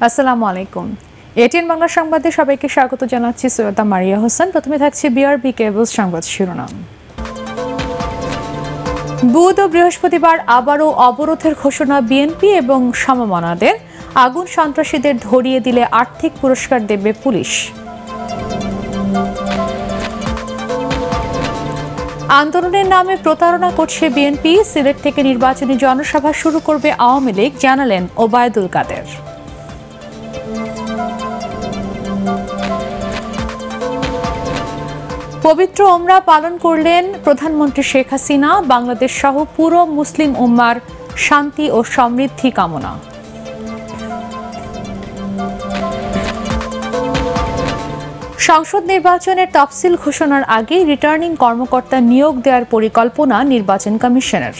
আসসালামু আলাইকুম। এটিএন বাংলা সংবাদে সবাইকে স্বাগত জানাচ্ছি, সৈয়দা মারিয়া হোসেন। প্রথমে থাকছে বিআরবি কেবলস সংবাদ শিরোনাম। বুধ ও বৃহস্পতিবার আবারও অবরোধের ঘোষণা বিএনপি এবং সমমনাদের। আগুন সন্ত্রাসীদের ধরিয়ে দিলে আর্থিক পুরস্কার দেবে পুলিশ। আন্দোলনের নামে প্রতারণা করছে বিএনপি। সিলেট থেকে নির্বাচনী জনসভা শুরু করবে আওয়ামী লীগ, জানালেন ওবায়দুল কাদের। পবিত্র ওমরা পালন করলেন প্রধানমন্ত্রী শেখ হাসিনা, বাংলাদেশ সহ পুরো মুসলিম উম্মার শান্তি ও সমৃদ্ধি কামনা। সংসদ নির্বাচনের তফসিল ঘোষণার আগেই রিটার্নিং কর্মকর্তা নিয়োগ দেওয়ার পরিকল্পনা নির্বাচন কমিশনের।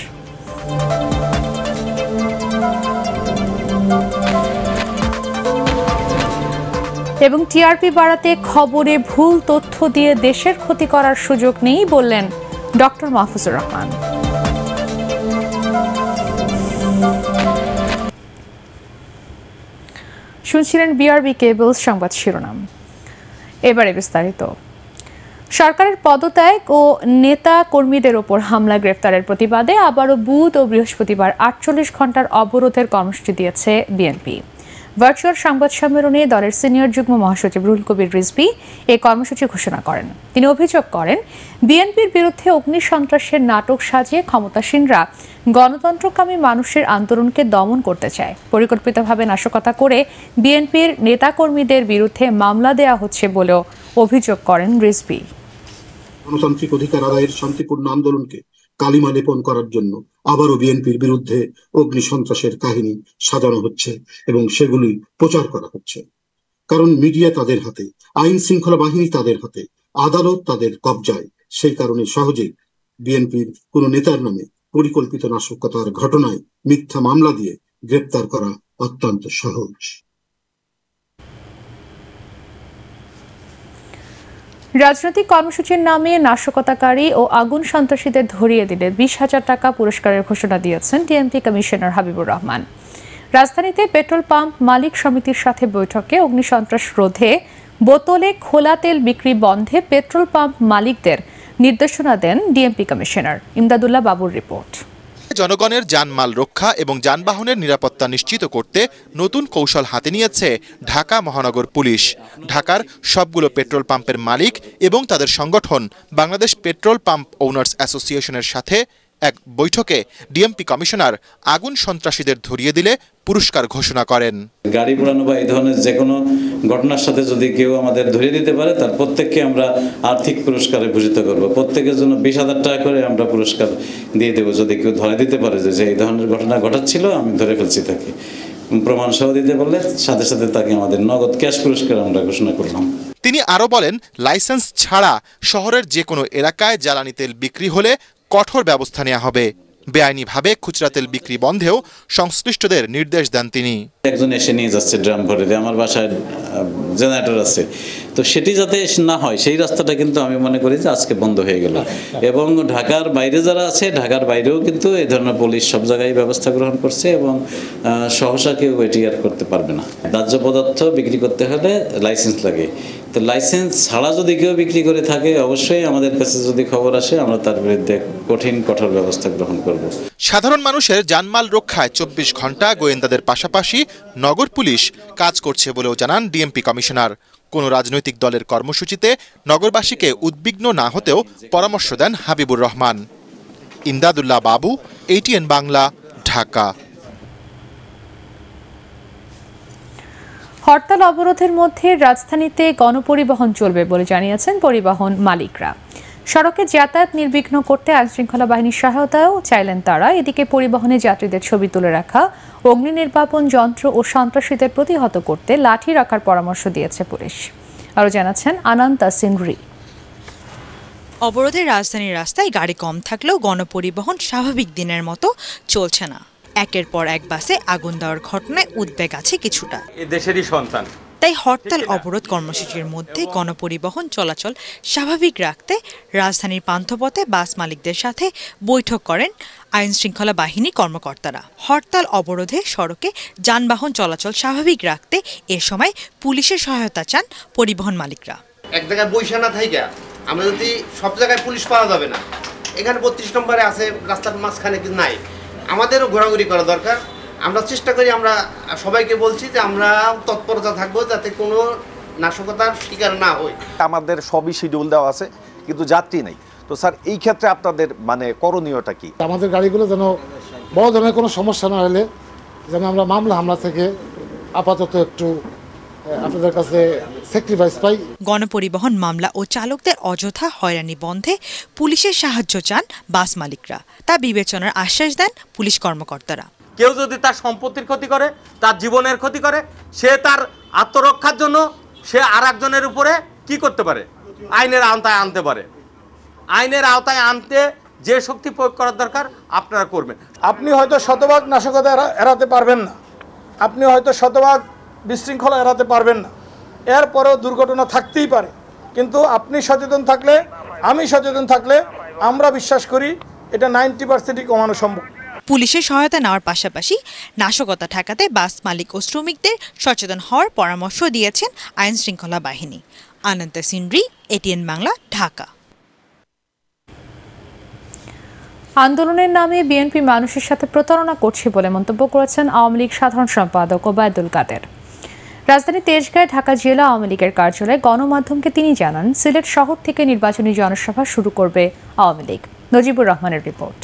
এবং টিআরপি বাড়াতে খবরে ভুল তথ্য দিয়ে দেশের ক্ষতি করার সুযোগ নেই বললেন ডক্টর মাহফুজুর রহমান। শুনছিলেন বিআরবি কেবলস সংবাদ শিরোনাম। এবারে বিস্তারিত। সরকারের পদত্যাগ ও নেতা কর্মীদের ওপর হামলা, গ্রেফতারের প্রতিবাদে আবারও বুধ ও বৃহস্পতিবার আটচল্লিশ ঘণ্টার অবরোধের কর্মসূচি দিয়েছে বিএনপি ভার্চুয়াল সংবাদ সম্মেলনে দলের সিনিয়র যুগ্ম মহাসচিব রুহুল কবির রিজভি এই কর্মসূচি ঘোষণা করেন। তিনি অভিযোগ করেন, বিএনপির বিরুদ্ধে অগ্নি সন্ত্রাসের নাটক সাজিয়ে ক্ষমতাসীনরা গণতন্ত্রকামী মানুষের আন্দোলনকে দমন করতে চায়। পরিকল্পিতভাবে নাশকতা করে বিএনপির নেতাকর্মীদের বিরুদ্ধে মামলা দেয়া হচ্ছে বলেও অভিযোগ করেন রিজভি। গণতান্ত্রিক অধিকার আদায়ের শান্তিপূর্ণ আন্দোলনকে কালিমা লেপন করার জন্য আবারও বিএনপির বিরুদ্ধে অগ্নি সন্ত্রাসের কাহিনী সাজানো হচ্ছে এবং সেগুলি প্রচার করা হচ্ছে। কারণ মিডিয়া তাদের হাতে, আইন শৃঙ্খলা বাহিনী তাদের হাতে, আদালত তাদের কবজায়। সেই কারণে সহজে বিএনপির কোন নেতার নামে পরিকল্পিত নাশকতার ঘটনায় মিথ্যা মামলা দিয়ে গ্রেপ্তার করা অত্যন্ত সহজ। রাজনৈতিক কর্মসূচির নামে নাশকতাকারী ও আগুন সন্ত্রাসীদের ধরিয়ে দিলে বিশ হাজার টাকা পুরস্কারের ঘোষণা দিয়েছেন ডিএমপি কমিশনার হাবিবুর রহমান। রাজধানীতে পেট্রোল পাম্প মালিক সমিতির সাথে বৈঠকে অগ্নিসন্ত্রাস রোধে বোতলে খোলা তেল বিক্রি বন্ধে পেট্রোল পাম্প মালিকদের নির্দেশনা দেন ডিএমপি কমিশনার। ইমদাদুল্লাহ বাবুর রিপোর্ট। জনগণের যানমাল রক্ষা এবং যানবাহনের নিরাপত্তা নিশ্চিত করতে নতুন কৌশল হাতে নিয়েছে ঢাকা মহানগর পুলিশ। ঢাকার সবগুলো পেট্রোল পাম্পের মালিক এবং তাদের সংগঠন বাংলাদেশ পেট্রোল পাম্প ওনার্স অ্যাসোসিয়েশনের সাথে এক বৈঠকে ডিএমপি কমিশনার আগুন সন্ত্রাসীদের ধরিয়ে দিলে পুরস্কার ঘোষণা করেন। গাড়ি পোড়ানো বা এই ধরনের যে কোনো ঘটনার সাথে যদি কেউ আমাদের ধরিয়ে দিতে পারে তার প্রত্যেককে আমরা আর্থিক পুরস্কারে ভূষিত করব। প্রত্যেকের জন্য বিশ হাজার টাকা করে আমরা পুরস্কার দিয়ে দেবো। যদি কেউ ধরে দিতে পারে যে এই ধরনের ঘটনা ঘটাচ্ছিল আমি ধরে ফেলছি তাকে। প্রমাণ সহ দিতে পারলে সাথে সাথে তাকে আমাদের নগদ ক্যাশ পুরস্কার আমরা ঘোষণা করলাম। তিনি আরও বলেন লাইসেন্স ছাড়া শহরের যে কোনো এলাকায় জ্বালানি তেল বিক্রি হলে কঠোর ব্যবস্থা নেওয়া হবে। বেআইনিভাবে খুচরা তেল বিক্রি বন্ধেও সংশ্লিষ্টদের নির্দেশ দেন তিনি। একজন এসে নিয়ে যাচ্ছে, ড্রাম ভরে দিয়ে। আমার বাসায় জেনারেটর আছে। তো সেটি যাতে না হয়, সেই রাস্তাটা কিন্তু আমি মনে করি যে আজকে বন্ধ হয়ে গেল। এবং ঢাকার বাইরে যারা আছে, ঢাকার বাইরেও কিন্তু এই ধরনের পুলিশ সব জায়গায় ব্যবস্থা গ্রহণ করছে এবং সহসা কেউ এটি আর করতে পারবে না। দাহ্য পদার্থ বিক্রি করতে হলে লাইসেন্স লাগে। তো লাইসেন্স ছাড়া যদি কেউ বিক্রি করে থাকে, অবশ্যই আমাদের কাছে যদি খবর আসে, আমরা তার বিরুদ্ধে কঠিন, কঠোর ব্যবস্থা গ্রহণ করব। সাধারণ মানুষের জানমাল রক্ষায় চব্বিশ ঘণ্টা গোয়েন্দাদের পাশাপাশি নগর পুলিশ কাজ করছে বলেও জানান ডিএমপি কমিশনার। কোনো রাজনৈতিক দলের কর্মসূচিতে নগরবাসীকে উদ্বিগ্ন না হতেও পরামর্শ দেন হাবিবুর রহমান। ইমদাদুল্লাহ বাবু এটিএন বাংলা, ঢাকা। হরতাল অবরোধের মধ্যে রাজধানীতে গণপরিবহন চলবে বলে জানিয়েছেন পরিবহন মালিকরা। সড়কে যাতায়াত নির্বিঘ্ন করতে আইনশৃঙ্খলা বাহিনীর সহায়তাও চাইলেন তারা। এদিকে পরিবহনে যাত্রীদের ছবি তুলে রাখা অগ্নি নির্বাপন যন্ত্র ও সন্ত্রাসীদের প্রতিহত করতে লাঠি রাখার পরামর্শ দিয়েছে পুলিশ। আরও জানাচ্ছেন আনন্দ সিনরি অবরোধের রাজধানীর রাস্তায় গাড়ি কম থাকলেও গণপরিবহন স্বাভাবিক দিনের মতো চলছে না। একের পর এক বাসে আগুন দেওয়ার ঘটনায় উদ্বেগ আছে কিছুটা। এ দেশেরই সন্তান। তাই হরতাল, অবরোধ কর্মসূচির মধ্যে গণপরিবহন চলাচল স্বাভাবিক রাখতে রাজধানীর পান্থপথে বাস মালিকদের সাথে বৈঠক করেন আইন শৃঙ্খলা বাহিনী কর্মকর্তারা। হরতাল, অবরোধে সড়কে যানবাহন চলাচল স্বাভাবিক রাখতে এ সময় পুলিশের সহায়তা চান পরিবহন মালিকরা। এক জায়গায় বৈশা না আমরা যদি সব জায়গায় পুলিশ পাওয়া যাবে না, এখানে বত্রিশ নম্বরে আছে রাস্তার মাঝখানে নাই, আমাদেরও ঘোরাঘুরি করা দরকার। আমরা চেষ্টা করি আমরা সবাইকে বলছি যে আমরা তৎপরতা থাকব যাতে কোনো নাশকতার শিকার না হই। আমাদের সবই শিডিউল দেওয়া আছে কিন্তু যাত্রী নেই। তো স্যার এই ক্ষেত্রে আপনাদের মানে করণীয়টা কি? আমাদের গাড়িগুলো যেন বড় ধরনের কোনো সমস্যা না হলে যেন আমরা মামলা হামলা থেকে আপাতত একটু আপনাদের কাছে স্যাক্রিফাইস পাই। গণপরিবহন মামলা ও চালকদের অযথা হয়রানি বন্ধে পুলিশের সাহায্য চান বাস মালিকরা। তা বিবেচনার আশ্বাস দেন পুলিশ কর্মকর্তারা। কেউ যদি তার সম্পত্তির ক্ষতি করে, তার জীবনের ক্ষতি করে, সে তার আত্মরক্ষার জন্য সে আর একজনের উপরে কি করতে পারে? আইনের আওতায় আনতে পারে। আইনের আওতায় আনতে যে শক্তি প্রয়োগ করার দরকার, আপনারা করবেন। আপনি হয়তো শতভাগ নাশকতা এড়া- এড়াতে পারবেন না। আপনি হয়তো শতভাগ বিশৃঙ্খলা এড়াতে পারবেন না। এরপরেও দুর্ঘটনা থাকতেই পারে। কিন্তু আপনি সচেতন থাকলে, আমি সচেতন থাকলে আমরা বিশ্বাস করি এটা নাইনটি পার্সেন্টই কমানো সম্ভব। পুলিশের সহায়তা নেওয়ার পাশাপাশি নাশকতা ঠেকাতে বাস মালিক ও শ্রমিকদের সচেতন হওয়ার পরামর্শ দিয়েছেন আইন শৃঙ্খলা বাহিনী। আনন্দ সিন্ড্রি এটিএন বাংলা, ঢাকা। আন্দোলনের নামে বিএনপি মানুষের সাথে প্রতারণা করছে বলে মন্তব্য করেছেন আওয়ামী লীগ সাধারণ সম্পাদক ওবায়দুল কাদের। রাজধানী তেজগাঁয় ঢাকা জেলা আওয়ামী লীগের কার্যালয়ে গণমাধ্যমকে তিনি জানান, সিলেট শহর থেকে নির্বাচনী জনসভা শুরু করবে আওয়ামী লীগ। নজিবুর রহমানের রিপোর্ট।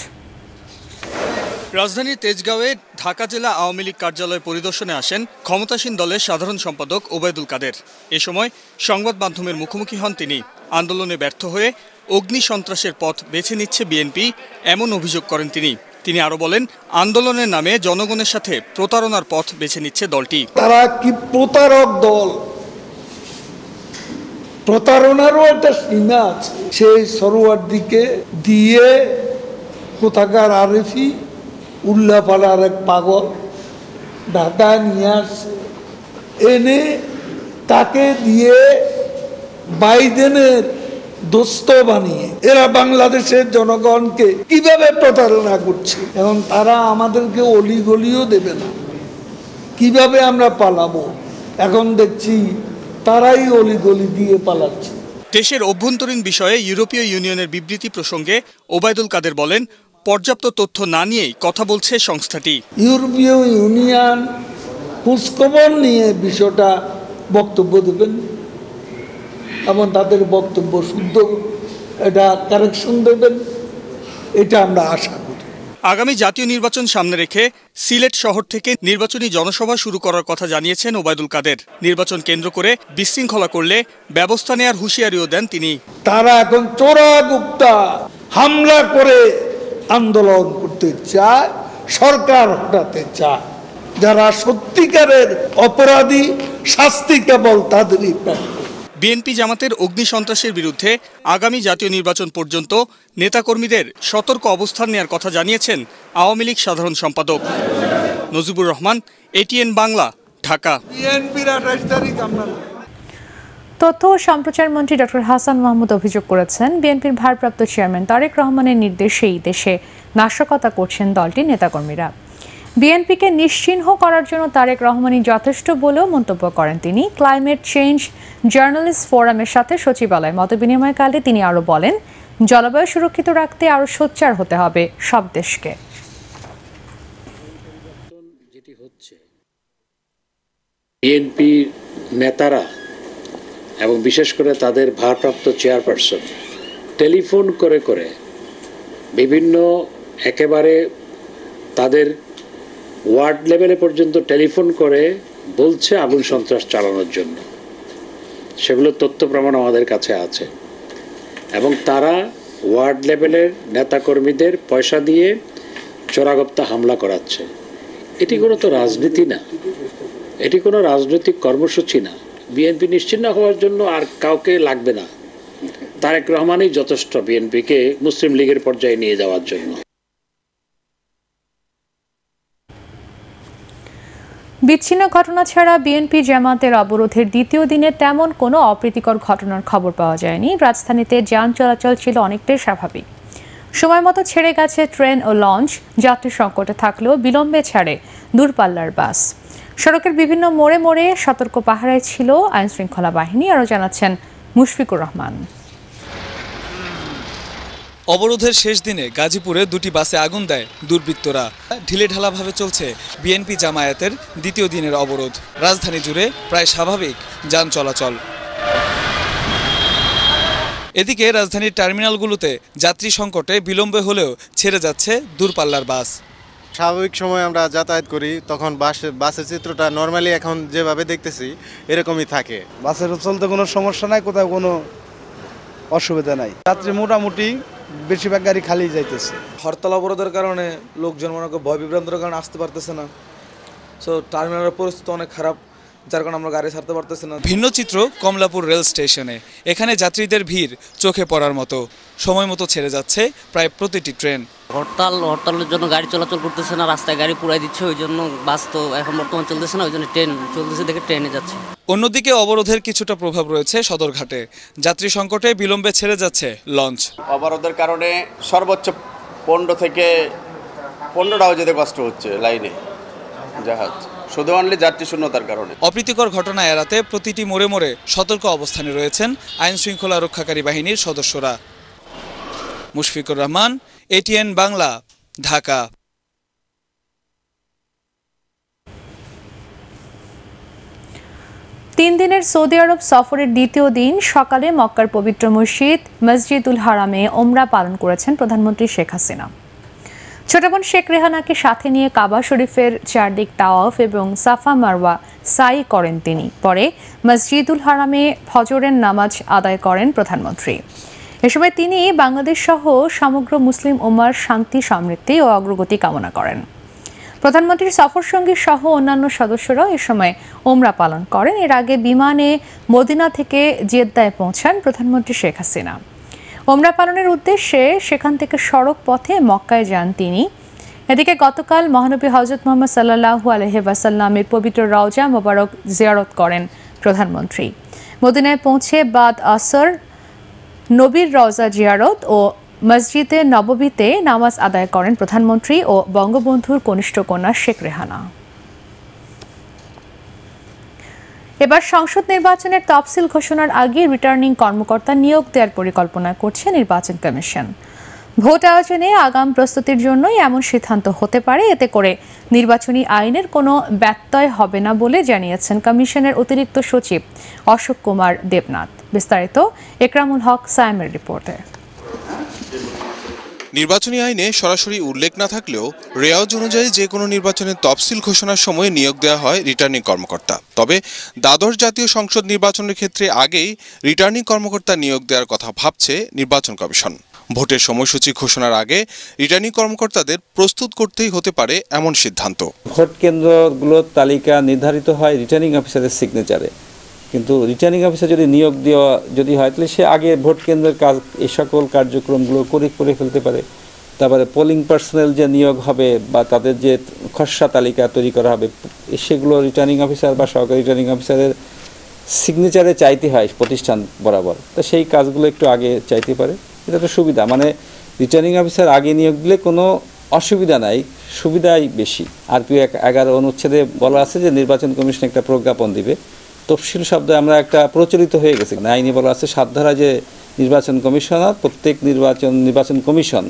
রাজধানীর তেজগাঁওয়ে ঢাকা জেলা আওয়ামী লীগ কার্যালয় পরিদর্শনে আসেন ক্ষমতাসীন দলের সাধারণ সম্পাদক ওবায়দুল কাদের। এ সময় সংবাদ মাধ্যমের মুখোমুখি হন তিনি। আন্দোলনে ব্যর্থ হয়ে অগ্নি সন্ত্রাসের পথ বেছে নিচ্ছে বিএনপি, এমন অভিযোগ করেন তিনি। তিনি আরও বলেন, আন্দোলনের নামে জনগণের সাথে প্রতারণার পথ বেছে নিচ্ছে দলটি। তারা কি প্রতারক দল? প্রতারণারও একটা সীমা আছে। সেই সরোয়ার দিকে দিয়ে কোথাকার আরেফি উল্লাপালার এক পাগল ঢাকা নিয়ে আসছে এনে তাকে দিয়ে বাইডেনের দোস্ত বানিয়ে এরা বাংলাদেশের জনগণকে কীভাবে প্রতারণা করছে? এবং তারা আমাদেরকে অলিগলিও দেবে না। কীভাবে আমরা পালাবো? এখন দেখছি তারাই অলিগলি দিয়ে পালাচ্ছে। দেশের অভ্যন্তরীণ বিষয়ে ইউরোপীয় ইউনিয়নের বিবৃতি প্রসঙ্গে ওবায়দুল কাদের বলেন পর্যাপ্ত তথ্য না নিয়েই কথা বলছে সংস্থাটি। ইউরোপীয় ইউনিয়ন খোঁজখবর নিয়ে বিষয়টা বক্তব্য দেবেন। এবং তাদের বক্তব্য শুদ্ধ এটা কারেকশন দেবেন। এটা আমরা আশা করি। আগামী জাতীয় নির্বাচন সামনে রেখে সিলেট শহর থেকে নির্বাচনী জনসভা শুরু করার কথা জানিয়েছেন ওবায়দুল কাদের। নির্বাচন কেন্দ্র করে বিশৃঙ্খলা করলে ব্যবস্থা নেয়ার হুঁশিয়ারিও দেন তিনি। তারা এখন চোরা গুপ্তা হামলা করে আন্দোলন করতে চায় সরকার হটাতে চায়। যারা সত্যিকারের অপরাধী শাস্তি কেবল তাদেরই প্রাপ্য। বিএনপি জামাতের অগ্নি সন্ত্রাসের বিরুদ্ধে আগামী জাতীয় নির্বাচন পর্যন্ত নেতাকর্মীদের সতর্ক অবস্থান নেয়ার কথা জানিয়েছেন আওয়ামী লীগ সাধারণ সম্পাদক। নজিবুর রহমান এটিএন বাংলা ঢাকা। বিএনপির আঠাশ তারিখ আমরা তথ্য ও সম্প্রচার মন্ত্রী ডক্টর হাসান মাহমুদ অভিযোগ করেছেন, বিএনপির ভারপ্রাপ্ত চেয়ারম্যান তারেক রহমানের নির্দেশেই দেশে নাশকতা করছেন দলটির নেতাকর্মীরা। বিএনপিকে নিশ্চিহ্ন করার জন্য তারেক রহমানই যথেষ্ট বলেও মন্তব্য করেন তিনি। ক্লাইমেট চেঞ্জ জার্নালিস্ট ফোরামের সাথে সচিবালয় মতবিনিময়কালে তিনি আরও বলেন, জলবায়ু সুরক্ষিত রাখতে আরও সোচ্চার হতে হবে সব দেশকে। বিএনপি নেতারা এবং বিশেষ করে তাদের ভারপ্রাপ্ত চেয়ারপারসন, টেলিফোন করে করে বিভিন্ন একেবারে তাদের ওয়ার্ড লেভেলে পর্যন্ত টেলিফোন করে বলছে আগুন সন্ত্রাস চালানোর জন্য। সেগুলো তথ্য প্রমাণ আমাদের কাছে আছে। এবং তারা ওয়ার্ড লেভেলের নেতাকর্মীদের পয়সা দিয়ে চোরাগপ্তা হামলা করাচ্ছে। এটি কোনো তো রাজনীতি না। এটি কোনো রাজনৈতিক কর্মসূচি না। বিএনপি নিশ্চিন্ন হওয়ার জন্য আর কাউকে লাগবে না। তারেক রহমানই যথেষ্ট বিএনপিকে মুসলিম লীগের পর্যায়ে নিয়ে যাওয়ার জন্য। বিচ্ছিন্ন ঘটনা ছাড়া বিএনপি জামাতের অবরোধের দ্বিতীয় দিনে তেমন কোনো অপ্রীতিকর ঘটনার খবর পাওয়া যায়নি। রাজধানীতে যান চলাচল ছিল অনেকটাই স্বাভাবিক। সময় মতো ছেড়ে গেছে ট্রেন ও লঞ্চ। যাত্রী সংকটে থাকলেও বিলম্বে ছাড়ে দূরপাল্লার বাস। সড়কের বিভিন্ন মোড়ে মোড়ে সতর্ক পাহারায় ছিল আইনশৃঙ্খলা বাহিনী, আরও জানাচ্ছেন মুশফিকুর রহমান। অবরোধের শেষ দিনে গাজীপুরে দুটি বাসে আগুন দেয় দুর্বৃত্তরা। ঢিলেঢালাভাবে চলছে বিএনপি জামায়াতের দ্বিতীয় দিনের অবরোধ। রাজধানী জুড়ে প্রায় স্বাভাবিক যান চলাচল। এদিকে রাজধানীর টার্মিনালগুলোতে যাত্রী সংকটে বিলম্বে হলেও ছেড়ে যাচ্ছে দূরপাল্লার বাস। স্বাভাবিক সময় আমরা যাতায়াত করি তখন বাসে বাসের চিত্রটা নর্মালি এখন যেভাবে দেখতেছি এরকমই থাকে। বাসের চলতে কোনো সমস্যা নাই কোথাও কোনো অসুবিধা নাই। যাত্রী মোটামুটি বেশিরভাগ গাড়ি খালি যাইতেছে। হরতাল অবরোধের কারণে লোকজন মনে করে ভয় বিভ্রান্তের কারণে আসতে পারতেছে না। সো টার্মিনালের পরিস্থিতি অনেক খারাপ যার কারণে আমরা গাড়ি ছাড়তে পারতেছি না। ভিন্ন চিত্র কমলাপুর রেল স্টেশনে এখানে যাত্রীদের ভিড় চোখে পড়ার মতো। সময় মতো ছেড়ে যাচ্ছে প্রায় প্রতিটি ট্রেন। হরতাল হরতালের জন্য গাড়ি চলাচল করতেছে না রাস্তায় গাড়ি পুরাই দিচ্ছে ওই জন্য বাস তো এখন বর্তমান চলতেছে না ওই জন্য ট্রেন চলতেছে দেখে ট্রেনে যাচ্ছে। অন্যদিকে অবরোধের কিছুটা প্রভাব রয়েছে সদরঘাটে। যাত্রী সংকটে বিলম্বে ছেড়ে যাচ্ছে লঞ্চ। অবরোধের কারণে সর্বোচ্চ পনেরো থেকে পনেরোটাও যেতে কষ্ট হচ্ছে লাইনে জাহাজ। শুধু অনলি যাত্রী শূন্যতার কারণে। অপ্রীতিকর ঘটনা এড়াতে প্রতিটি মোড়ে মোড়ে সতর্ক অবস্থানে রয়েছেন আইন শৃঙ্খলা রক্ষাকারী বাহিনীর সদস্যরা। মুশফিকুর রহমান, এটিএন বাংলা, ঢাকা। তিন দিনের সৌদি আরব সফরের দ্বিতীয় দিন সকালে মক্কার পবিত্র মসজিদ, মসজিদুল হারামে ওমরা পালন করেছেন প্রধানমন্ত্রী শেখ হাসিনা। ছোট বোন শেখ রেহানাকে সাথে নিয়ে কাবা শরীফের চারদিক তাওয়াফ এবং সাফা মারওয়া সাই করেন তিনি। পরে মসজিদুল হারামে ফজরের নামাজ আদায় করেন প্রধানমন্ত্রী। এ সময় তিনি বাংলাদেশ সহ সমগ্র মুসলিম ওমার শান্তি, সমৃদ্ধি ও অগ্রগতি কামনা করেন। প্রধানমন্ত্রীর সফর সঙ্গী সহ অন্যান্য সদস্যরাও এ সময় ওমরা পালন করেন। এর আগে বিমানে মদিনা থেকে জেদ্দায় পৌঁছান প্রধানমন্ত্রী শেখ হাসিনা। ওমরা পালনের উদ্দেশ্যে সেখান থেকে সড়ক পথে মক্কায় যান তিনি। এদিকে গতকাল মহানবী হজরত মোহাম্মদ সাল্লাহু আলহিবাসাল্লামের পবিত্র রওজা মোবারক জিয়ারত করেন প্রধানমন্ত্রী। মদিনায় পৌঁছে বাদ আসর নবীর রওজা জিয়ারত ও মসজিদে নববীতে নামাজ আদায় করেন প্রধানমন্ত্রী ও বঙ্গবন্ধুর কনিষ্ঠ কন্যা শেখ রেহানা। এবার সংসদ নির্বাচনের তফসিল ঘোষণার আগে রিটার্নিং কর্মকর্তা নিয়োগ দেওয়ার পরিকল্পনা করছে নির্বাচন কমিশন। ভোট আয়োজনে আগাম প্রস্তুতির জন্যই এমন সিদ্ধান্ত হতে পারে, এতে করে নির্বাচনী আইনের কোনো ব্যত্যয় হবে না বলে জানিয়েছেন কমিশনের অতিরিক্ত সচিব অশোক কুমার দেবনাথ। বিস্তারিত একরামুল হক সায়েমের রিপোর্টে। নির্বাচনী আইনে সরাসরি উল্লেখ না থাকলেও রেওয়াজ অনুযায়ী যে কোনো নির্বাচনের তফসিল ঘোষণার সময় নিয়োগ দেওয়া হয় রিটার্নিং কর্মকর্তা। তবে দ্বাদশ জাতীয় সংসদ নির্বাচনের ক্ষেত্রে আগেই রিটার্নিং কর্মকর্তা নিয়োগ দেওয়ার কথা ভাবছে নির্বাচন কমিশন। ভোটের সময়সূচি ঘোষণার আগে রিটার্নিং কর্মকর্তাদের প্রস্তুত করতেই হতে পারে এমন সিদ্ধান্ত। ভোট কেন্দ্রগুলোর তালিকা নির্ধারিত হয় রিটার্নিং অফিসারের সিগনেচারে। কিন্তু রিটার্নিং অফিসার যদি নিয়োগ দেওয়া যদি হয়, তাহলে সে আগে ভোট কেন্দ্রের কাজ এই সকল কার্যক্রমগুলো করে করে ফেলতে পারে। তারপরে পোলিং পার্সোনাল যে নিয়োগ হবে বা তাদের যে খসড়া তালিকা তৈরি করা হবে, সেগুলো রিটার্নিং অফিসার বা সহকারী রিটার্নিং অফিসারের সিগনেচারে চাইতে হয় প্রতিষ্ঠান বরাবর। তো সেই কাজগুলো একটু আগে চাইতে পারে। এটা তো সুবিধা। মানে রিটার্নিং অফিসার আগে নিয়োগ দিলে কোনো অসুবিধা নাই, সুবিধাই বেশি। আর পি এগারো অনুচ্ছেদে বলা আছে যে নির্বাচন কমিশন একটা প্রজ্ঞাপন দিবে। তফসিল শব্দ আমরা একটা প্রচলিত হয়ে গেছে। আইনি বলা আছে সাত ধারা যে নির্বাচন কমিশনার প্রত্যেক নির্বাচন নির্বাচন কমিশন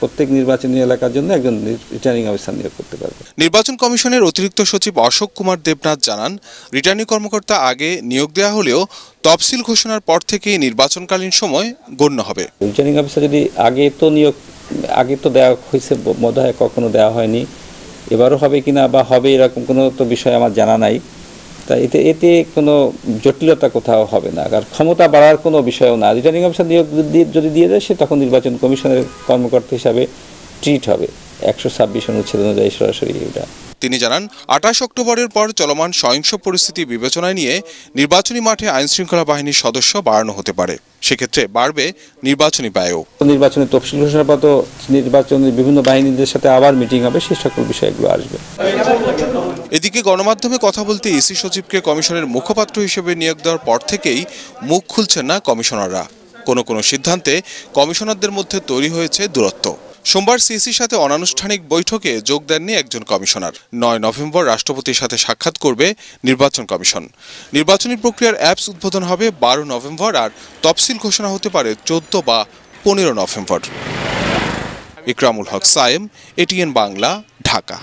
প্রত্যেক নির্বাচনী এলাকার জন্য একজন রিটার্নিং অফিসার নিয়োগ করতে পারবে। নির্বাচন কমিশনের অতিরিক্ত সচিব অশোক কুমার দেবনাথ জানান রিটার্নিং কর্মকর্তা আগে নিয়োগ দেওয়া হলেও তফসিল ঘোষণার পর থেকেই নির্বাচনকালীন সময় গণ্য হবে। রিটার্নিং অফিসার যদি আগে তো নিয়োগ আগে তো দেওয়া হয়েছে হয় কখনো দেওয়া হয়নি। এবারও হবে কিনা বা হবে এরকম কোনো তো বিষয় আমার জানা নাই। তা এতে এতে কোনো জটিলতা কোথাও হবে না। আর ক্ষমতা বাড়ার কোনো বিষয়ও না। রিটার্নিং অফিসার নিয়োগ যদি দিয়ে দেয় সে তখন নির্বাচন কমিশনের কর্মকর্তা হিসাবে ট্রিট হবে। একশো ছাব্বিশ অনুচ্ছেদ অনুযায়ী সরাসরি এটা। তিনি জানান আঠাশ অক্টোবরের পর চলমান সহিংস পরিস্থিতি বিবেচনায় নিয়ে নির্বাচনী মাঠে আইন শৃঙ্খলা বাহিনীর সদস্য বাড়ানো হতে পারে। সেক্ষেত্রে বাড়বে নির্বাচনী ব্যয়ও। নির্বাচনের তফসিল ঘোষণার পর তো নির্বাচনের বিভিন্ন বাহিনীদের সাথে আবার মিটিং হবে সেই সকল বিষয়গুলো আসবে। এদিকে গণমাধ্যমে কথা বলতে ইসি সচিবকে কমিশনের মুখপাত্র হিসেবে নিয়োগ দেওয়ার পর থেকেই মুখ খুলছেন না কমিশনাররা। কোনো কোনো সিদ্ধান্তে কমিশনারদের মধ্যে তৈরি হয়েছে দূরত্ব। সোমবার সিসির সাথে অনানুষ্ঠানিক বৈঠকে যোগ দেননি একজন কমিশনার। নয় নভেম্বর রাষ্ট্রপতির সাথে সাক্ষাৎ করবে নির্বাচন কমিশন। নির্বাচনী প্রক্রিয়ার অ্যাপস উদ্বোধন হবে বারো নভেম্বর আর তফসিল ঘোষণা হতে পারে চোদ্দ বা পনেরো নভেম্বর। ইকরামুল হক, সায়েম, এটিএন বাংলা, ঢাকা।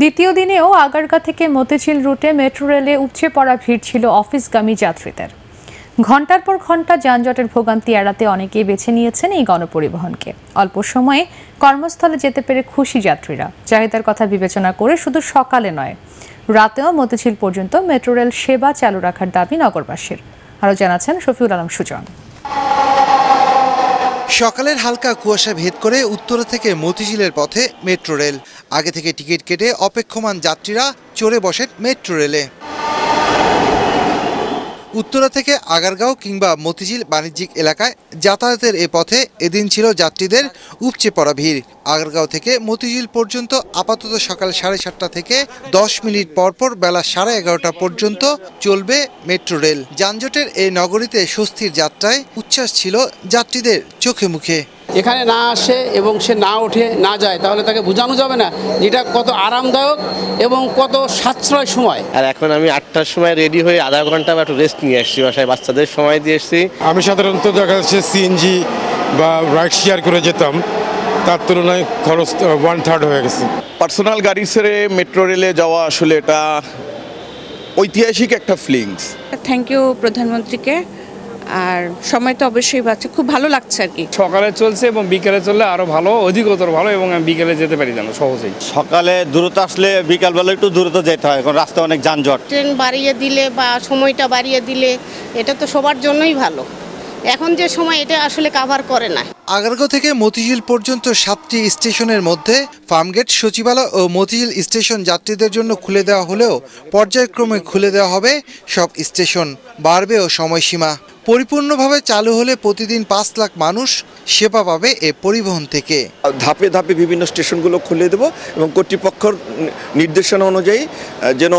দ্বিতীয় দিনেও আগারগা থেকে মতিঝিল রুটে মেট্রো রেলে উপচে পড়া ভিড় ছিল অফিসগামী যাত্রীদের। ঘণ্টার পর ঘণ্টা যানজটের ভোগান্তি এড়াতে অনেকেই বেছে নিয়েছেন এই গণপরিবহনকে। অল্প সময়ে কর্মস্থলে যেতে পেরে খুশি যাত্রীরা। চাহিদার কথা বিবেচনা করে শুধু সকালে নয়, রাতেও মতিঝিল পর্যন্ত মেট্রো রেল সেবা চালু রাখার দাবি নগরবাসীর। আরও জানাচ্ছেন শফিউল আলম সুজন। সকালের হালকা কুয়াশা ভেদ করে উত্তরা থেকে মতিঝিলের পথে মেট্রো রেল। আগে থেকে টিকিট কেটে অপেক্ষমান যাত্রীরা চড়ে বসেন মেট্রো রেলে। উত্তরা থেকে আগারগাঁও কিংবা মতিঝিল বাণিজ্যিক এলাকায় যাতায়াতের এ পথে এদিন ছিল যাত্রীদের উপচে পড়া ভিড়। আগারগাঁও থেকে মতিঝিল পর্যন্ত আপাতত সকাল সাড়ে সাতটা থেকে দশ মিনিট পরপর বেলা সাড়ে এগারোটা পর্যন্ত চলবে মেট্রো রেল। যানজটের এই নগরীতে স্বস্তির যাত্রায় উচ্ছ্বাস ছিল যাত্রীদের চোখে মুখে। এখানে না আসে এবং সে না ওঠে না যায় তাহলে তাকে বোঝানো যাবে না যেটা কত আরামদায়ক এবং কত সাশ্রয় সময়। আর এখন আমি আটটার সময় রেডি হয়ে আধা ঘণ্টা বা একটু রেস্ট নিয়ে এসেছি বাসায় বাচ্চাদের সময় দিয়ে এসেছি। আমি সাধারণত দেখা যাচ্ছে সিএনজি বা রাইড শেয়ার করে যেতাম তার তুলনায় খরচ ওয়ান থার্ড হয়ে গেছে। পার্সোনাল গাড়ি ছেড়ে মেট্রো রেলে যাওয়া আসলে এটা ঐতিহাসিক একটা ফিলিংস থ্যাংক ইউ প্রধানমন্ত্রীকে। আর সময় তো অবশ্যই পাচ্ছে খুব ভালো লাগছে আর কি। সকালে চলছে এবং বিকেলে চললে আরও ভালো অধিকতর ভালো এবং আমি বিকেলে যেতে পারি যেন সহজেই। সকালে দূরত্ব আসলে বিকালবেলা একটু দূরত্ব যেতে হয় এখন রাস্তায় অনেক যানজট। ট্রেন বাড়িয়ে দিলে বা সময়টা বাড়িয়ে দিলে এটা তো সবার জন্যই ভালো। এখন যে সময় এটা আসলে কাভার করে না। আগারগাঁও থেকে মতিঝিল পর্যন্ত সাতটি স্টেশনের মধ্যে ফার্মগেট সচিবালয় ও মতিঝিল স্টেশন যাত্রীদের জন্য খুলে দেওয়া হলেও পর্যায়ক্রমে খুলে দেওয়া হবে সব স্টেশন। বাড়বেও সময়সীমা। পরিপূর্ণভাবে চালু হলে প্রতিদিন পাঁচ লাখ মানুষ সেবা পাবে এ পরিবহন থেকে। ধাপে ধাপে বিভিন্ন স্টেশনগুলো খুলে দেব এবং কর্তৃপক্ষের নির্দেশনা অনুযায়ী যেন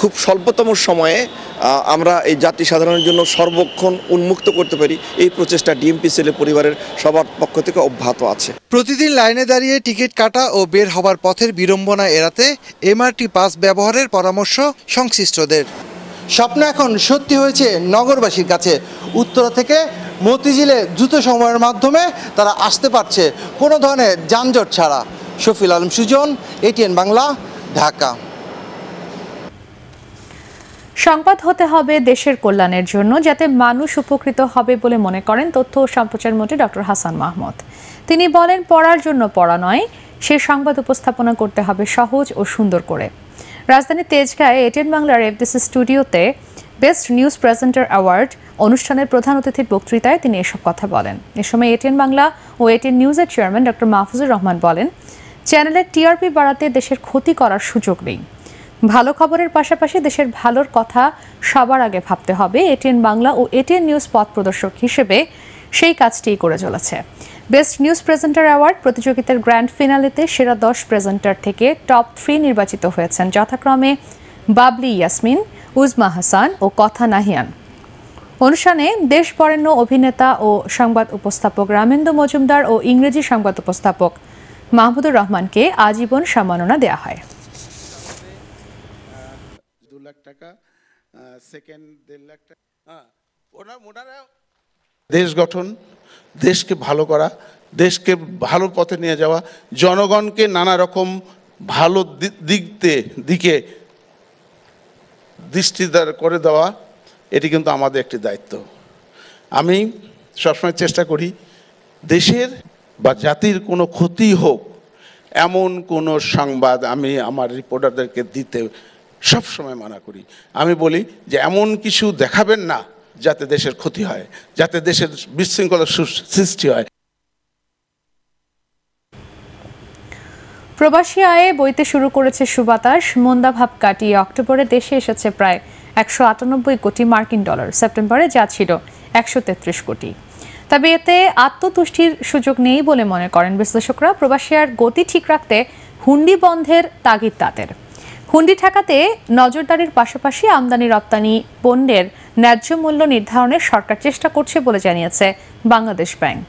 খুব স্বল্পতম সময়ে আমরা এই যাত্রী সাধারণের জন্য সর্বক্ষণ উন্মুক্ত করতে পারি। এই প্রচেষ্টা ডিএমপি সেলে পরিবারের সবার পক্ষ থেকে অব্যাহত আছে। প্রতিদিন লাইনে দাঁড়িয়ে টিকিট কাটা ও বের হবার পথের বিড়ম্বনা এড়াতে এমআরটি পাস ব্যবহারের পরামর্শ সংশ্লিষ্টদের। স্বপ্ন এখন সত্যি হয়েছে নগরবাসীর কাছে। উত্তরা থেকে মতিঝিলে দ্রুত সময়ের মাধ্যমে তারা আসতে পারছে কোনো ধরনের যানজট ছাড়া। শফিল আলম সুজন, এটিএন বাংলা, ঢাকা। সংবাদ হতে হবে দেশের কল্যাণের জন্য, যাতে মানুষ উপকৃত হবে বলে মনে করেন তথ্য ও সম্প্রচার মন্ত্রী ডক্টর হাসান মাহমুদ। তিনি বলেন, পড়ার জন্য পড়া নয়, সে সংবাদ উপস্থাপনা করতে হবে সহজ ও সুন্দর করে। রাজধানীর তেজগাঁয়ে এটিএন বাংলার এফডিসি স্টুডিওতে বেস্ট নিউজ প্রেজেন্টার অ্যাওয়ার্ড অনুষ্ঠানের প্রধান অতিথির বক্তৃতায় তিনি এসব কথা বলেন। এ সময় এটিএন বাংলা ও এটিএন নিউজের চেয়ারম্যান ডক্টর মাহফুজুর রহমান বলেন চ্যানেলের টিআরপি বাড়াতে দেশের ক্ষতি করার সুযোগ নেই। ভালো খবরের পাশাপাশি দেশের ভালোর কথা সবার আগে ভাবতে হবে। এটিএন বাংলা ও এটিএন নিউজ পথ প্রদর্শক হিসেবে সেই কাজটিই করে চলেছে। বেস্ট নিউজ প্রেজেন্টার অ্যাওয়ার্ড প্রতিযোগিতার গ্র্যান্ড ফিনালেতে সেরা দশ প্রেজেন্টার থেকে টপ থ্রি নির্বাচিত হয়েছেন যথাক্রমে বাবলি ইয়াসমিন উজমা হাসান ও কথা নাহিয়ান। অনুষ্ঠানে দেশ বরেণ্য অভিনেতা ও সংবাদ উপস্থাপক রামেন্দ্র মজুমদার ও ইংরেজি সংবাদ উপস্থাপক মাহমুদুর রহমানকে আজীবন সম্মাননা দেওয়া হয়। দেশ গঠন, দেশকে ভালো করা, দেশকে ভালো পথে নিয়ে যাওয়া, জনগণকে নানা রকম ভালো দিকতে, দিকে দৃষ্টিদার করে দেওয়া, এটি কিন্তু আমাদের একটি দায়িত্ব। আমি সবসময় চেষ্টা করি, দেশের বা জাতির কোনো ক্ষতি হোক, এমন কোনো সংবাদ আমি আমার রিপোর্টারদেরকে দিতে সবসময় মানা করি। আমি বলি যে, এমন কিছু দেখাবেন না যাতে দেশের ক্ষতি হয়, যাতে দেশের বিশৃঙ্খলার সৃষ্টি হয়। প্রবাসী আয়ে বইতে শুরু করেছে সুবাতাস মন্দাভাব কাটিয়ে অক্টোবরে দেশে এসেছে প্রায় একশো আটানব্বই কোটি মার্কিন ডলার, সেপ্টেম্বরে যা ছিল একশো তেত্রিশ কোটি। তবে এতে আত্মতুষ্টির সুযোগ নেই বলে মনে করেন বিশ্লেষকরা। প্রবাসী আর গতি ঠিক রাখতে হুন্ডি বন্ধের তাগিদ তাদের হুন্ডি ঠেকাতে নজরদারির পাশাপাশি আমদানি রপ্তানি পণ্যের ন্যায্য মূল্য নির্ধারণে সরকার চেষ্টা করছে বলে জানিয়েছে বাংলাদেশ ব্যাংক।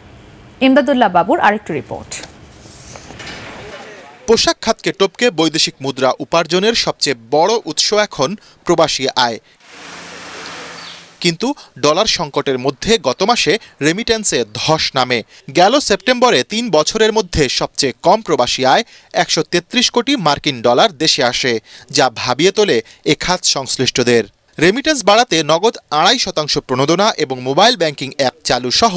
ইমদাদুল্লাহ বাবুর আরেকটি রিপোর্ট। পোশাক খাতকে টপকে বৈদেশিক মুদ্রা উপার্জনের সবচেয়ে বড় উৎস এখন প্রবাসী আয়। কিন্তু ডলার সংকটের মধ্যে গত মাসে রেমিটেন্সে ধস নামে। গেল সেপ্টেম্বরে তিন বছরের মধ্যে সবচেয়ে কম প্রবাসী আয় একশো তেত্রিশ কোটি মার্কিন ডলার দেশে আসে, যা ভাবিয়ে তোলে এ খাত সংশ্লিষ্টদের। রেমিটেন্স বাড়াতে নগদ আড়াই শতাংশ প্রণোদনা এবং মোবাইল ব্যাংকিং অ্যাপ চালু সহ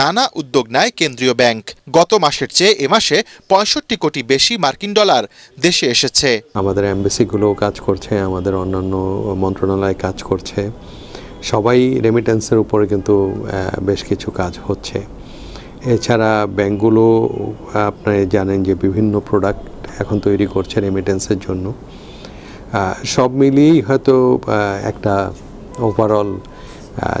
নানা উদ্যোগ নেয় কেন্দ্রীয় ব্যাংক। গত মাসের চেয়ে এ মাসে পঁয়ষট্টি কোটি বেশি মার্কিন ডলার দেশে এসেছে। আমাদের অ্যাম্বাসিগুলোও কাজ করছে, আমাদের অন্যান্য মন্ত্রণালয় কাজ করছে। সবাই রেমিটেন্সের উপরে কিন্তু বেশ কিছু কাজ হচ্ছে। এছাড়া ব্যাংকগুলো আপনারা জানেন যে বিভিন্ন প্রোডাক্ট এখন তৈরি করছে রেমিটেন্সের জন্য। সব মিলিয়েই হয়তো একটা ওভারঅল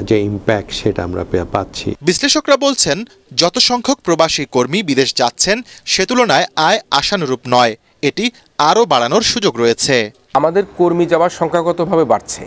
যে ইম্প্যাক্ট সেটা আমরা পাচ্ছি। বিশ্লেষকরা বলছেন যত সংখ্যক প্রবাসী কর্মী বিদেশ যাচ্ছেন সে তুলনায় আয় আশানুরূপ নয়। এটি আরও বাড়ানোর সুযোগ রয়েছে। আমাদের কর্মী যাওয়ার সংখ্যাগতভাবে বাড়ছে।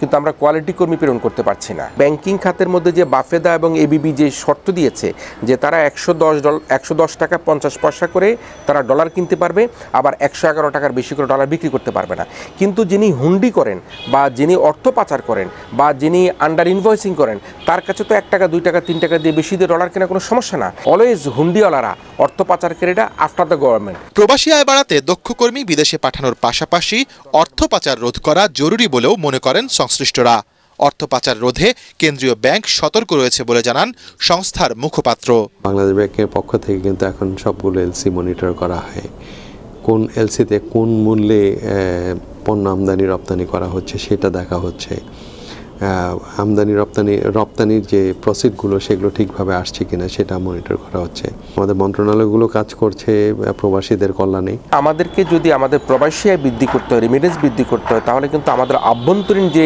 কিন্তু আমরা কোয়ালিটি কর্মী প্রেরণ করতে পারছি না। ব্যাংকিং খাতের মধ্যে যে বাফেদা এবং এবিবি যে শর্ত দিয়েছে যে তারা একশো দশ ডল একশো দশ টাকা পঞ্চাশ পয়সা করে তারা ডলার কিনতে পারবে, আবার একশো এগারো টাকার বেশি করে ডলার বিক্রি করতে পারবে না। কিন্তু যিনি হুন্ডি করেন বা যিনি অর্থ পাচার করেন বা যিনি আন্ডার ইনভয়েসিং করেন, তার কাছে তো এক টাকা, দুই টাকা, তিন টাকা দিয়ে বেশি দিয়ে ডলার কেনা কোনো সমস্যা না। অলওয়েজ হুন্ডিওয়ালারা, অর্থ পাচার পাচারকারীরা আফটার দ্য গভর্নমেন্ট প্রবাসী আয় বাড়াতে দক্ষ কর্মী বিদেশে পাঠানোর পাশাপাশি অর্থ পাচার রোধ করা জরুরি বলেও মনে করেন সংশ্লিষ্টরা। অর্থ পাচার রোধে কেন্দ্রীয় ব্যাংক সতর্ক রয়েছে বলে জানান সংস্থার মুখপাত্র। বাংলাদেশ ব্যাংকের পক্ষ থেকে কিন্তু এখন সবগুলো এলসি মনিটর করা হয়। কোন এলসিতে কোন মূল্যে পণ্য আমদানি রপ্তানি করা হচ্ছে সেটা দেখা হচ্ছে। আমদানি, রপ্তানি, রপ্তানির যে প্রসিডগুলো সেগুলো ঠিকভাবে আসছে কিনা সেটা মনিটর করা হচ্ছে। আমাদের মন্ত্রণালয়গুলো কাজ করছে প্রবাসীদের কল্যাণে। আমাদেরকে যদি আমাদের প্রবাসী আয় বৃদ্ধি করতে হয় রেমিডেন্স বৃদ্ধি করতে হয়, তাহলে কিন্তু আমাদের আভ্যন্তরীণ যে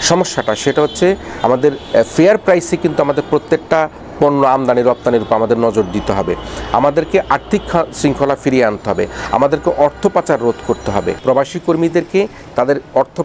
সমস্যাটা, সেটা হচ্ছে আমাদের ফেয়ার প্রাইসে কিন্তু আমাদের প্রত্যেকটা পণ্য আমদানি, রপ্তানির উপর আমাদের নজর দিতে হবে। আমাদেরকে আর্থিক শৃঙ্খলা ফিরিয়ে আনতে হবে। আমাদেরকে অর্থ পাচার রোধ করতে হবে। প্রবাসী কর্মীদেরকে তাদের অর্থ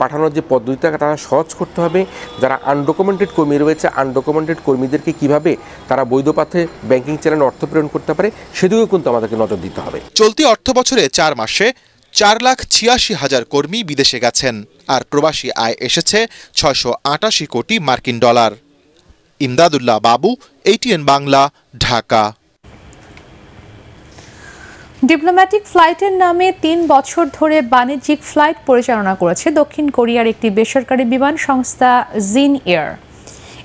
পাঠানোর যে পদ্ধতিটাকে তারা সহজ করতে হবে। যারা আনডকুমেন্টেড কর্মী রয়েছে আনডকুমেন্টেড কর্মীদেরকে কীভাবে তারা বৈধ পথে ব্যাংকিং চ্যানেলে অর্থ প্রেরণ করতে পারে, সেদিকেও কিন্তু আমাদেরকে নজর দিতে হবে। চলতি অর্থ বছরে চার মাসে চার লাখ ছিয়াশি হাজার কর্মী বিদেশে গেছেন, আর প্রবাসী আয় এসেছে ছয়শো আটাশি কোটি মার্কিন ডলার। ইমদাদুল্লাহ বাবু এইটিএন বাংলা ঢাকা। ডিপ্লোম্যাটিক ফ্লাইটের নামে তিন বছর ধরে বাণিজ্যিক ফ্লাইট পরিচালনা করেছে দক্ষিণ কোরিয়ার একটি বেসরকারি বিমান সংস্থা জিন এয়ার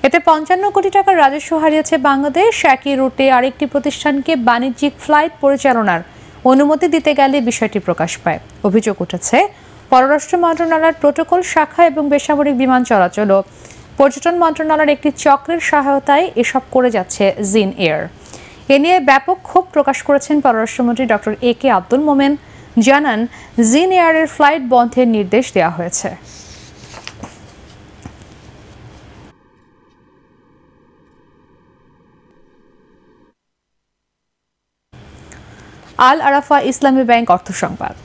এতে পঞ্চান্ন কোটি টাকার রাজস্ব হারিয়েছে বাংলাদেশ। একই রুটে আরেকটি প্রতিষ্ঠানকে বাণিজ্যিক ফ্লাইট পরিচালনার অনুমতি দিতে গেলে বিষয়টি প্রকাশ পায়। অভিযোগ উঠেছে, পররাষ্ট্র মন্ত্রণালয়ের প্রোটোকল শাখা এবং বেসামরিক বিমান চলাচল ও পর্যটন মন্ত্রণালয়ের একটি চক্রের সহায়তায় এসব করে যাচ্ছে জিন এয়ার এ নিয়ে ব্যাপক ক্ষোভ প্রকাশ করেছেন পররাষ্ট্রমন্ত্রী ডক্টর এ কে আব্দুল মোমেন। জানান, জিন এয়ারের ফ্লাইট বন্ধের নির্দেশ দেওয়া হয়েছে। আল আরাফা ইসলামী ব্যাংক অর্থ সংবাদ।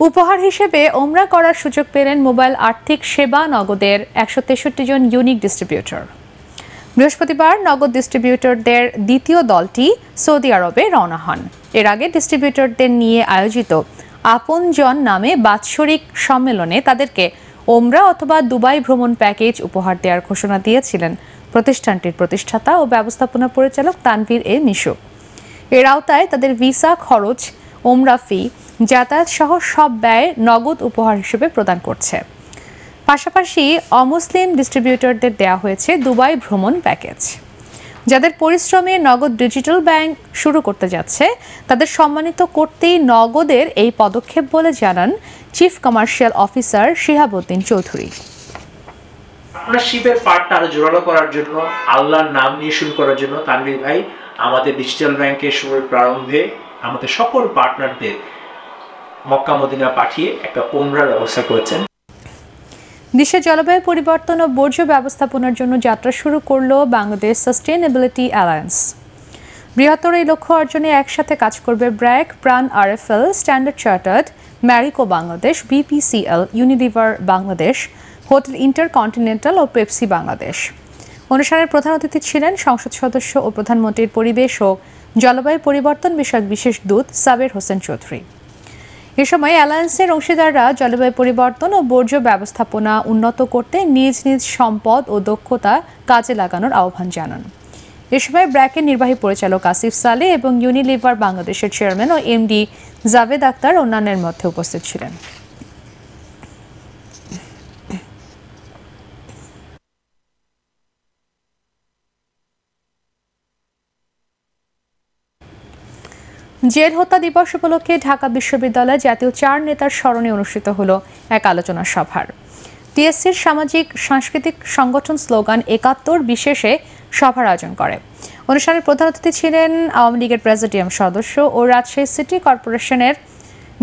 উপহার হিসেবে ওমরা করার সুযোগ পেলেন মোবাইল আর্থিক সেবা নগদের একশো তেষট্টি জন ইউনিক ডিস্ট্রিবিউটর বৃহস্পতিবার নগদ ডিস্ট্রিবিউটরদের দ্বিতীয় দলটি সৌদি আরবে রওনা হন। এর আগে ডিস্ট্রিবিউটরদের নিয়ে আয়োজিত আপনজন নামে বাৎসরিক সম্মেলনে তাদেরকে ওমরা অথবা দুবাই ভ্রমণ প্যাকেজ উপহার দেওয়ার ঘোষণা দিয়েছিলেন। প্রতিষ্ঠানটির প্রতিষ্ঠাতা ও ব্যবস্থাপনা পরিচালক তানভীর এ মিশু। এর আওতায় তাদের ভিসা খরচ, ওমরা ফি যাতায়াত সহ সব ব্যয় নগদ উপহার হিসেবে প্রদান করছে। পাশাপাশি অমুসলিম ডিস্ট্রিবিউটরদের দেওয়া হয়েছে দুবাই ভ্রমণ প্যাকেজ। যাদের পরিশ্রমে নগদ ডিজিটাল ব্যাংক শুরু করতে যাচ্ছে, তাদের সম্মানিত করতেই নগদের এই পদক্ষেপ বলে জানান chief commercial officer Shihabuddin Chowdhury. পার্টনারশিপের পার্টটা আরও জোরালো করার জন্য, আল্লাহর নাম নিয়ে শুরু করার জন্য, তানভীর ভাই, আমাদের ডিজিটাল ব্যাংকের শুরুর প্রারম্ভে আমাদের সকল পার্টনারদের মক্কা মদিনা পাঠিয়ে একটা ওমরার ব্যবস্থা করেছেন। দেশে জলবায়ু পরিবর্তন ও বর্জ্য ব্যবস্থাপনার জন্য যাত্রা শুরু করল বাংলাদেশ সাস্টেনেবিলিটি অ্যালায়েন্স বৃহত্তর এই লক্ষ্য অর্জনে একসাথে কাজ করবে BRAC, Pran RFL, Standard Chartered, Marico Bangladesh, BPCL, Unilever Bangladesh, hotel Intercontinental ও পেপসি বাংলাদেশ। অনুষ্ঠানের প্রধান অতিথি ছিলেন সংসদ সদস্য ও প্রধানমন্ত্রীর পরিবেশ ও জলবায়ু পরিবর্তন বিষয়ক বিশেষ দূত সাবের হোসেন চৌধুরী। এ সময় অ্যালায়েন্সের অংশীদাররা জলবায়ু পরিবর্তন ও বর্জ্য ব্যবস্থাপনা উন্নত করতে নিজ নিজ সম্পদ ও দক্ষতা কাজে লাগানোর আহ্বান জানান। এ সময় ব্র্যাকের নির্বাহী পরিচালক আসিফ সালে এবং ইউনিলিভার বাংলাদেশের চেয়ারম্যান ও এমডি জাভেদ আক্তার অন্যান্যের মধ্যে উপস্থিত ছিলেন। জেল হত্যা দিবস উপলক্ষে ঢাকা বিশ্ববিদ্যালয়ে জাতীয় চার নেতার স্মরণে অনুষ্ঠিত হল এক আলোচনা সভার। টিএসসির সামাজিক, সাংস্কৃতিক সংগঠন স্লোগান একাত্তর বিশেষে সভার আয়োজন করে। অনুষ্ঠানের প্রধান অতিথি ছিলেন আওয়ামী লীগের প্রেসিডিয়াম সদস্য ও রাজশাহী সিটি কর্পোরেশনের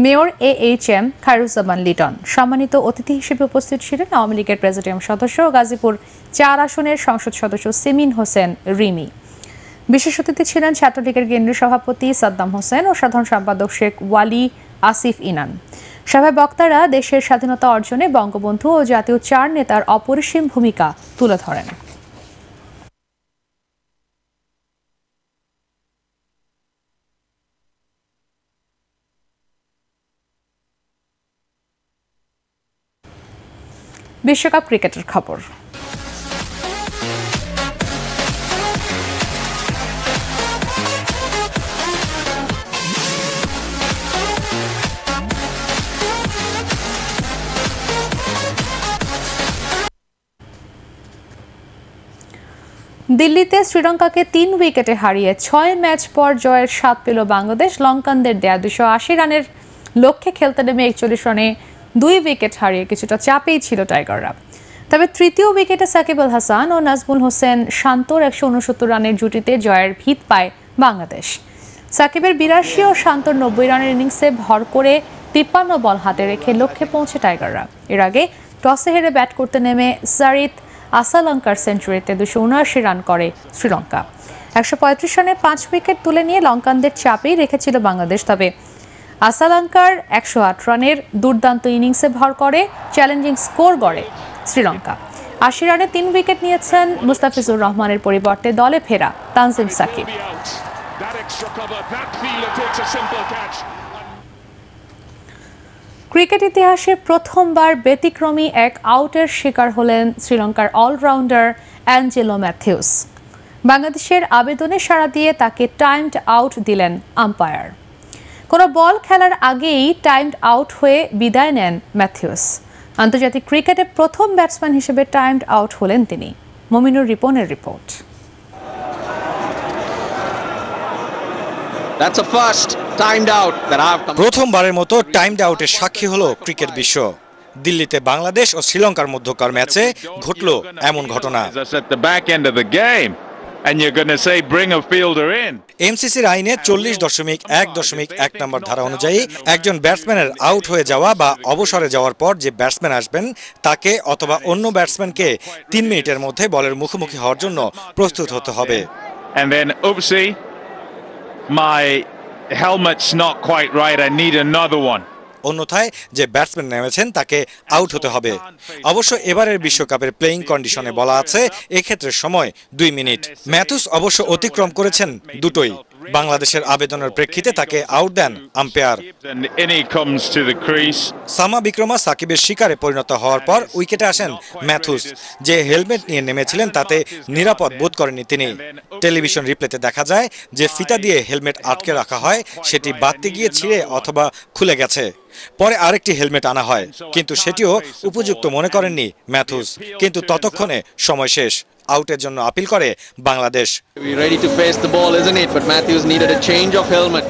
mayor A H M Khairuzzaman Liton. সম্মানিত অতিথি হিসেবে উপস্থিত ছিলেন আওয়ামী লীগের প্রেসিডিয়াম সদস্য ও গাজীপুর চার আসনের সংসদ সদস্য সিমিন হোসেন রিমি। বিশেষ অতিথি ছিলেন ছাত্রলীগের কেন্দ্রীয় সভাপতি সাদ্দাম হোসেন ও সাধারণ সম্পাদক শেখ ওয়ালি আসিফ ইনান। সভায় বক্তারা দেশের স্বাধীনতা অর্জনে বঙ্গবন্ধু ও জাতীয় চার নেতার অপরিসীম ভূমিকা তুলে ধরেন। বিশ্বকাপ ক্রিকেটের খবর। দিল্লিতে শ্রীলঙ্কাকে তিন উইকেটে হারিয়ে ছয় ম্যাচ পর জয়ের স্বাদ পেল বাংলাদেশ। লঙ্কানদের দেয়া দুশো আশি রানের লক্ষ্যে খেলতে নেমে একচল্লিশ রানে দুই উইকেট হারিয়ে কিছুটা চাপেই ছিল টাইগাররা। তবে তৃতীয় উইকেটে সাকিব আল হাসান ও নাজমুল হোসেন শান্তর একশো উনসত্তর রানের জুটিতে জয়ের ভিত পায় বাংলাদেশ। সাকিবের বিরাশি ও শান্তর নব্বই রানের ইনিংসে ভর করে তিপ্পান্ন বল হাতে রেখে লক্ষ্যে পৌঁছে টাইগাররা। এর আগে টসে হেরে ব্যাট করতে নেমে সারিত আসালঙ্কার সেঞ্চুরিতে দুশো উনআশি রান করে শ্রীলঙ্কা। একশো পঁয়ত্রিশ রানে পাঁচ উইকেট তুলে নিয়ে লঙ্কানদের চাপেই রেখেছিল বাংলাদেশ, তবে আসালঙ্কার একশো আট রানের দুর্দান্ত ইনিংসে ভর করে, চ্যালেঞ্জিং স্কোর গড়ে শ্রীলঙ্কা। আশি রানে তিন উইকেট নিয়েছেন মুস্তাফিজুর রহমানের পরিবর্তে দলে ফেরা তানজিম সাকিব। ক্রিকেট ইতিহাসে প্রথমবার ব্যতিক্রমী এক আউটের শিকার হলেন শ্রীলঙ্কার অলরাউন্ডার অ্যাঞ্জেলো ম্যাথিউস। বাংলাদেশের আবেদনে সাড়া দিয়ে তাকে টাইমড আউট দিলেন আম্পায়ার। কোনো বল খেলার আগেই টাইমড আউট হয়ে বিদায় নেন ম্যাথিউস। আন্তর্জাতিক ক্রিকেটে প্রথম ব্যাটসম্যান হিসেবে টাইমড আউট হলেন তিনি। মমিনুর রিপনের report. That's a first. Timed out that I've come. প্রথমবারের মতো টাইমড আউটের সাক্ষী হলো ক্রিকেট বিশ্ব দিল্লিতে বাংলাদেশ ও শ্রীলঙ্কার মধ্যকার ম্যাচে ঘটল এমন ঘটনা. এমসিসির আইনে চল্লিশ দশমিক এক দশমিক এক নম্বর ধারা অনুযায়ী একজন ব্যাটসম্যানের আউট হয়ে যাওয়া বা অবসরে যাওয়ার পর যে ব্যাটসম্যান আসবেন তাকে অথবা অন্য ব্যাটসম্যানকে তিন মিনিটের মধ্যে বলের মুখোমুখি হওয়ার জন্য প্রস্তুত হতে হবে And then, oopsie, my helmet's not quite right. I need another one অন্যথায় যে ব্যাটসম্যান নেমেছেন, তাকে আউট হতে হবে। অবশ্য এবারের বিশ্বকাপের প্লেইং কন্ডিশনে বলা আছে, এক্ষেত্রে সময় দুই মিনিট। ম্যাথুস অবশ্য অতিক্রম করেছেন দুটোই। বাংলাদেশের আবেদনের প্রেক্ষিতে তাকে আউট দেন আম্পায়ার. সামা বিক্রমা সাকিবের শিকারে পরিণত হওয়ার পর উইকেটে আসেন ম্যাথুস, যে হেলমেট নিয়ে নেমেছিলেন তাতে নিরাপদ বোধ করেননি তিনি। টেলিভিশন রিপ্লেতে দেখা যায় যে ফিতা দিয়ে হেলমেট আটকে রাখা হয়, সেটি বাড়তে গিয়ে ছিঁড়ে অথবা খুলে গেছে। পরে আরেকটি হেলমেট আনা হয়, কিন্তু সেটিও উপযুক্ত মনে করেননি ম্যাথুস, কিন্তু ততক্ষণে সময় শেষ। আউটের জন্য আপিল করে বাংলাদেশ.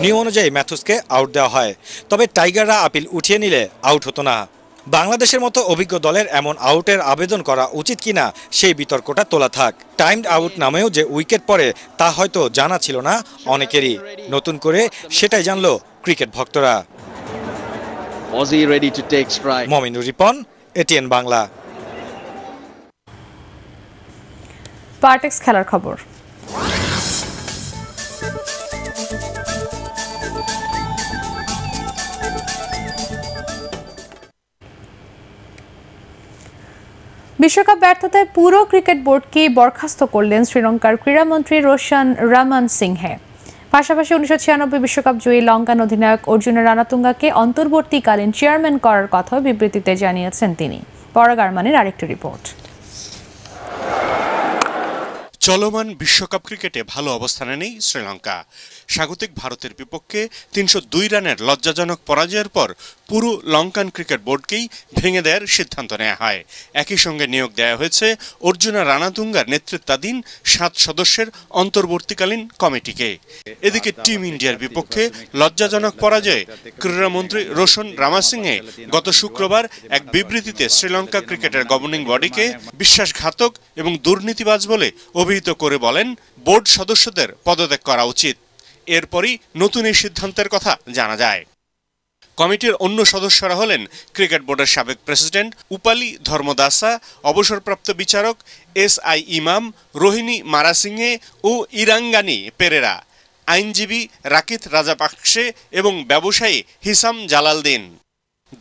নিয়ম অনুযায়ী ম্যাথুসকে আউট দেওয়া হয়। তবে টাইগাররা আপিল উঠিয়ে নিলে আউট হতো না। বাংলাদেশের মতো অভিজ্ঞ দলের এমন আউটের আবেদন করা উচিত কিনা সেই বিতর্কটা তোলা থাক। টাইমড আউট নামেও যে উইকেট পড়ে তা হয়তো জানা ছিল না অনেকেরই। নতুন করে সেটাই জানলো ক্রিকেট ভক্তরা. মমিনুর রিপন এটিএন বাংলা। পার্টেক্স খেলার খবর। বিশ্বকাপ ব্যর্থতায় পুরো ক্রিকেট বোর্ডকে বরখাস্ত করলেন শ্রীলঙ্কার ক্রীড়ামন্ত্রী রোশন রামান সিংহে। পাশাপাশি উনিশশো ছিয়ানব্বই বিশ্বকাপ জয়ী লঙ্কান অধিনায়ক অর্জুন রানাতুঙ্গাকে অন্তর্বর্তীকালীন চেয়ারম্যান করার কথাও বিবৃতিতে জানিয়েছেন তিনি। পরাগারমানের আরেকটি রিপোর্ট। চলমান বিশ্বকাপ ক্রিকেটে ভালো অবস্থানে নেই শ্রীলঙ্কা। স্বাগতিক ভারতের বিপক্ষে তিনশো দুই রানের লজ্জাজনক পরাজয়ের পর পুরো লঙ্কান ক্রিকেট বোর্ডকেই ভেঙে দেওয়ার সিদ্ধান্ত নেওয়া হয়। একই সঙ্গে নিয়োগ দেওয়া হয়েছে অর্জুনা রানাতুঙ্গার নেতৃত্বাধীন সাত সদস্যের অন্তর্বর্তীকালীন কমিটিকে। এদিকে টিম ইন্ডিয়ার বিপক্ষে লজ্জাজনক পরাজয়ে ক্রীড়ামন্ত্রী রোশন রামাসিংহে গত শুক্রবার এক বিবৃতিতে শ্রীলঙ্কা ক্রিকেটের গভর্নিং বডিকে বিশ্বাসঘাতক এবং দুর্নীতিবাজ বলে অভিহিত করে বলেন, বোর্ড সদস্যদের পদত্যাগ করা উচিত। এরপরই নতুন এই সিদ্ধান্তের কথা জানা যায়। কমিটির অন্য সদস্যরা হলেন ক্রিকেট বোর্ডের সাবেক প্রেসিডেন্ট উপালি ধর্মদাসা, অবসরপ্রাপ্ত বিচারক এস আই ইমাম, রোহিণী মারাসিংহে ও ইরাঙ্গানি পেরেরা, আইনজীবী রাকিত রাজাপাকসে এবং ব্যবসায়ী হিসাম জালালদিন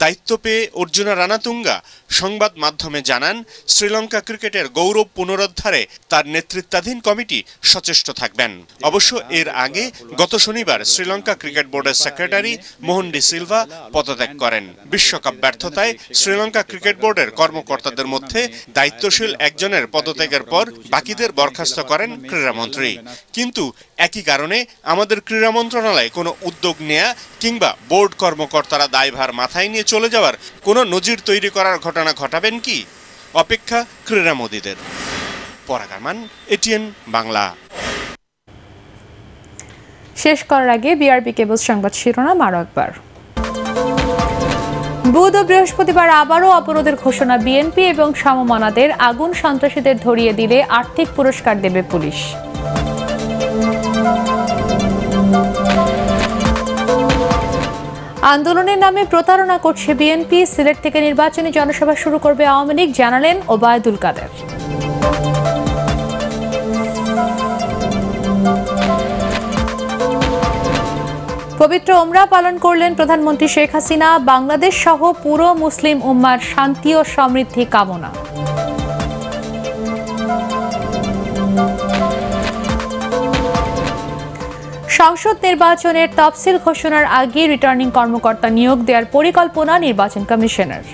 দায়িত্ব পেয়ে অর্জুনা রানাতুঙ্গা সংবাদ মাধ্যমে জানান, শ্রীলঙ্কা ক্রিকেটের গৌরব পুনরুদ্ধারে তার নেতৃত্বাধীন কমিটি সচেষ্ট থাকবেন। অবশ্য এর আগে গত শনিবার শ্রীলঙ্কা ক্রিকেট বোর্ডের সেক্রেটারি মোহন ডি সিলভা পদত্যাগ করেন। বিশ্বকাপ ব্যর্থতায় শ্রীলঙ্কা ক্রিকেট বোর্ডের কর্মকর্তাদের মধ্যে দায়িত্বশীল একজনের পদত্যাগের পর বাকিদের বরখাস্ত করেন ক্রীড়ামন্ত্রী। কিন্তু একই কারণে আমাদের ক্রীড়া মন্ত্রণালয় কোনো উদ্যোগ নেয়া কিংবা বোর্ড কর্মকর্তারা দায়ভার মাথায় নিয়ে চলে যাওয়ার কোনো নজির তৈরি করার ঘটনা ঘটাবেন কি? অপেক্ষা ক্রীড়া মোদীদের। পরাগারমান, এটিএন বাংলা। শেষ করার আগে বিআরবি কেবল সংবাদ শিরোনাম আরও একবার। বুধ ও বৃহস্পতিবার আবারও অবরোধের ঘোষণা বিএনপি এবং সমমনাদের আগুন সন্ত্রাসীদের ধরিয়ে দিলে আর্থিক পুরস্কার দেবে পুলিশ। আন্দোলনের নামে প্রতারণা করছে বিএনপি। সিলেট থেকে নির্বাচনী জনসভা শুরু করবে আওয়ামী লীগ, জানালেন ওবায়দুল কাদের। পবিত্র ওমরা পালন করলেন প্রধানমন্ত্রী শেখ হাসিনা। বাংলাদেশ সহ পুরো মুসলিম উম্মার শান্তি ও সমৃদ্ধি কামনা। সংসদ নির্বাচনের তফসিল ঘোষণার আগে রিটার্নিং কর্মকর্তা নিয়োগ দেওয়ার পরিকল্পনা নির্বাচন কমিশনের।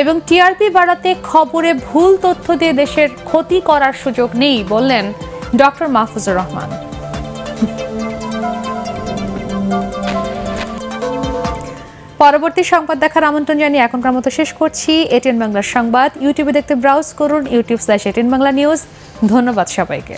এবং টিআরপি বাড়াতে খবরে ভুল তথ্য দিয়ে দেশের ক্ষতি করার সুযোগ নেই বললেন ডক্টর মাহফুজুর রহমান। পরবর্তী সংবাদ দেখার আমন্ত্রণ জানিয়ে এখনকার মতো শেষ করছি। এটিএন বাংলার সংবাদ। ইউটিউবে দেখতে ব্রাউজ করুন, YouTube slash ATN Bangla news ধন্যবাদ সবাইকে।